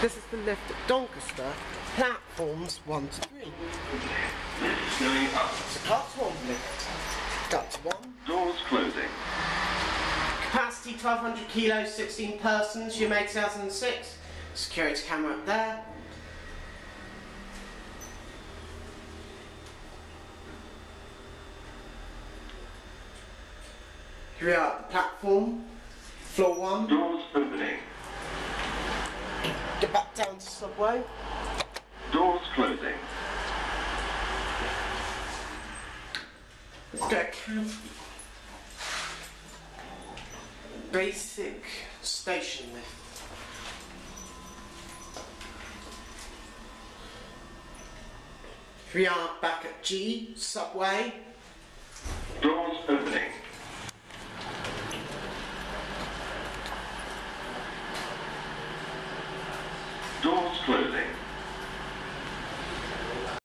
This is the lift at Doncaster, platforms 1 to 3. Lift going up. It's a Cotswold lift. That's one. Doors closing. Capacity 1200 kilos, 16 persons, year May 2006. Security camera up there. Here we are at the platform, floor one. Doors opening. Get back down to subway. Doors closing. Let's go cam. Basic station lift. We are back at G, subway. Doors opening. Doors closing.